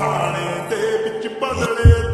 ਖਾਣੇ ਦੇ ਵਿੱਚ ਬਦਲੇ